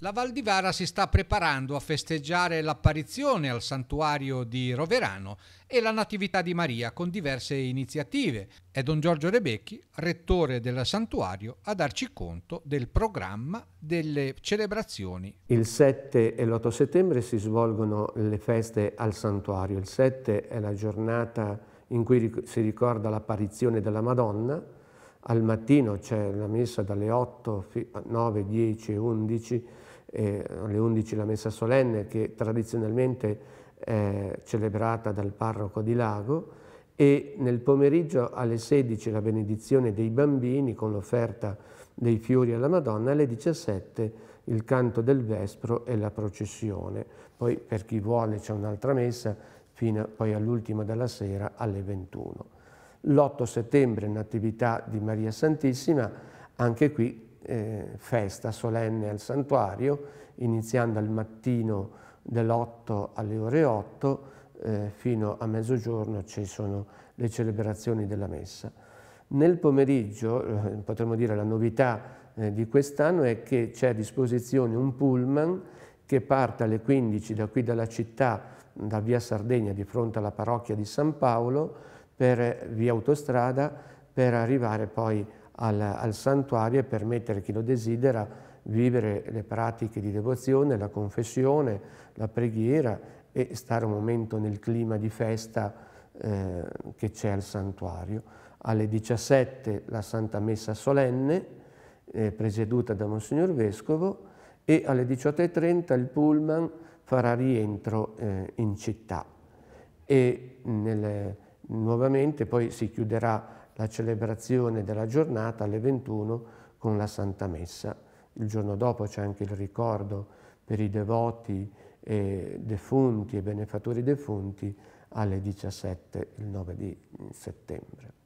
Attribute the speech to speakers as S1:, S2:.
S1: La Val di Vara si sta preparando a festeggiare l'apparizione al santuario di Roverano e la Natività di Maria con diverse iniziative. È Don Giorgio Rebecchi, rettore del santuario, a darci conto del programma delle celebrazioni.
S2: Il 7 e l'8 settembre si svolgono le feste al santuario. Il 7 è la giornata in cui si ricorda l'apparizione della Madonna. Al mattino c'è la messa dalle 8, 9, 10 e 11 eh, alle 11 la messa solenne che tradizionalmente è celebrata dal parroco di Lago e nel pomeriggio alle 16 la benedizione dei bambini con l'offerta dei fiori alla Madonna, alle 17 il canto del Vespro e la processione. Poi per chi vuole c'è un'altra messa fino poi all'ultima della sera alle 21. L'8 settembre Natività di Maria Santissima, anche qui eh, festa solenne al santuario, iniziando al mattino dell'8 alle ore 8, eh, fino a mezzogiorno ci sono le celebrazioni della messa. Nel pomeriggio, eh, potremmo dire la novità eh, di quest'anno è che c'è a disposizione un pullman che parte alle 15 da qui dalla città, da via Sardegna di fronte alla parrocchia di San Paolo, per via autostrada, per arrivare poi al, al santuario e permettere a chi lo desidera vivere le pratiche di devozione, la confessione, la preghiera e stare un momento nel clima di festa eh, che c'è al santuario. Alle 17 la Santa Messa solenne, eh, presieduta da Monsignor Vescovo, e alle 18.30 il pullman farà rientro eh, in città. E nelle, nuovamente poi si chiuderà la celebrazione della giornata alle 21 con la Santa Messa. Il giorno dopo c'è anche il ricordo per i devoti e defunti e benefattori defunti alle 17 il 9 di settembre.